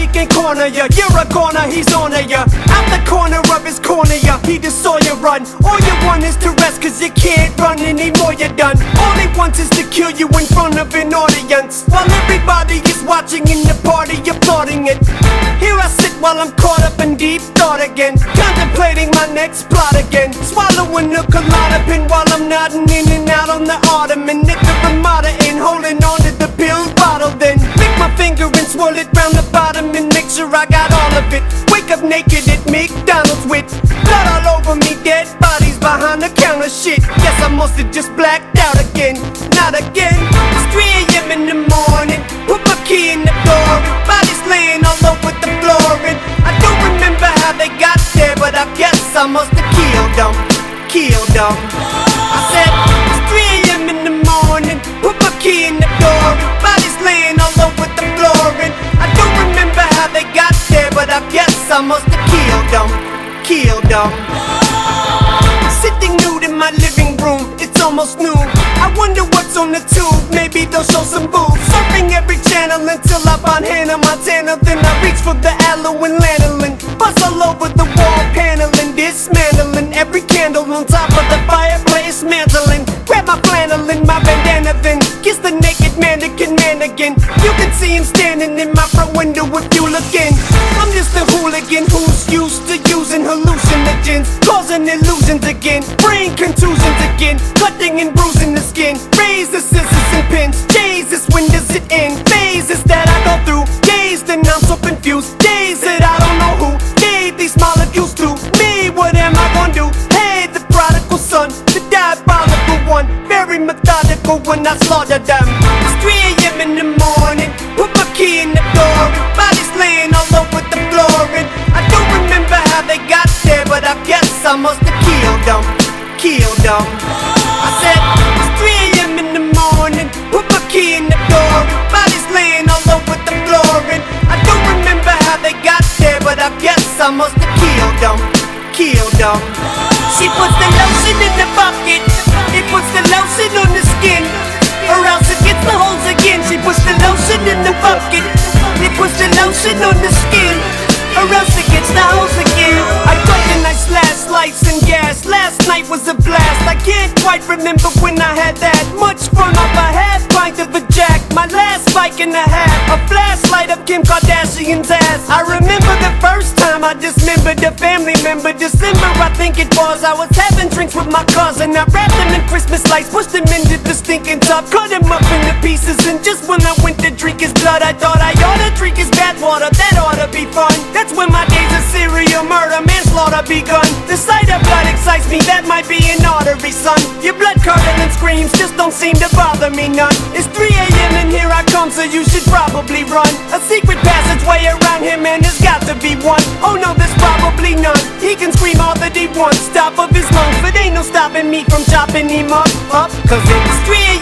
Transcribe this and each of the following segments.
he can corner ya. You're a corner, he's on ya. Out the corner of his corner, ya. He just saw you run. All you want is to rest, cause you can't run anymore, you're done. All he wants is to kill you in front of an audience. While everybody is watching in the party, applauding it. Here I sit while I'm caught up in deep thought again. Contemplating my next plot again. Swallowing a Klonopin while I'm nodding in and out on the ottoman. At the Ramada Inn, holding on to finger and swirl it round the bottom and make sure I got all of it. Wake up naked at McDonald's with blood all over me, dead bodies behind the counter. Shit, guess I must have just blacked out again. Not again. It's 3 a.m. in the morning. Put my key in the door. and Bodies laying all over the floor. And I don't remember how they got there, but I guess I must have killed them. Killed them. I must have killed them. Killed them. Sitting nude in my living room, it's almost noon. I wonder what's on the tube, maybe they'll show some boobs. Surfing every channel until I find Hannah Montana. Then I reach for the aloe and lanolin. Buzz all over the wall paneling, dismantling every candle on top of the fireplace, mantling. Grab my flannel and my bandana, then kiss the naked mannequin man again. You can see him standing in my front window if you look in. I'm just a hooligan who's used to using hallucinogens, causing illusions again, brain contusions again, cutting and bruising the skin. Razor, scissors, and pins. Jesus, when does it end? Phases that I go through, days that I'm so confused, days that I don't know who gave these molecules to me. What am I gonna do? Hey, the prodigal son, the diabolical one, very methodical when I slaughter them. I must have killed them, killed them. I said, it's 3 a.m. in the morning, put my key in the door, bodies laying all over the floor. And I don't remember how they got there, but I guess I must have killed them, killed them. She puts the lotion in the bucket, it puts the lotion on the skin, or else it gets the holes again. She puts the lotion in the bucket, it puts the lotion on the skin, or else it gets the holes again. I I slash, slice and gas. Last night was a blast. I can't quite remember when I had that much fun off a half pint of a last bike and a flashlight of Kim Kardashian's ass. I remember the first time I dismembered a family member. December, I think it was. I was having drinks with my cousin. I wrapped them in Christmas lights, pushed them into the stinking tub, cut him up into pieces. And just when I went to drink his blood, I thought I ought to drink his bathwater. That ought to be fun. That's when my of serial murder, manslaughter begun. The sight of blood excites me. That might be an artery, son. Your blood curdling screams just don't seem to bother me none. It's 3 a.m. and here I come, so you should probably run. A secret passageway around here, man, there's got to be one. Oh no, there's probably none. He can scream all that he wants, top of his lungs, but ain't no stopping me from chopping him up, up. Cause it's 3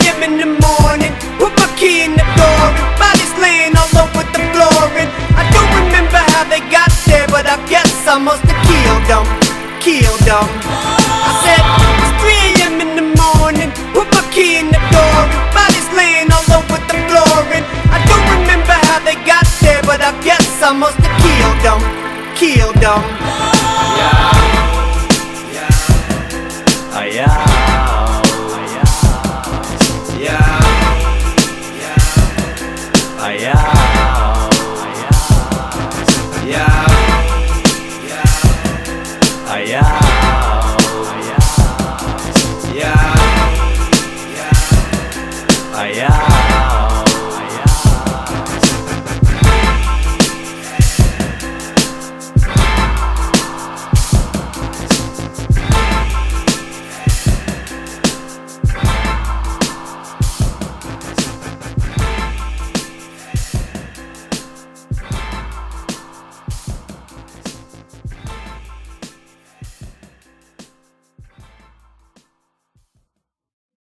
I must have killed them, killed them. I said, it's 3 a.m. in the morning. Put my key in the door, and bodies laying all over the floor. And I don't remember how they got there, but I guess I must have killed them, killed them.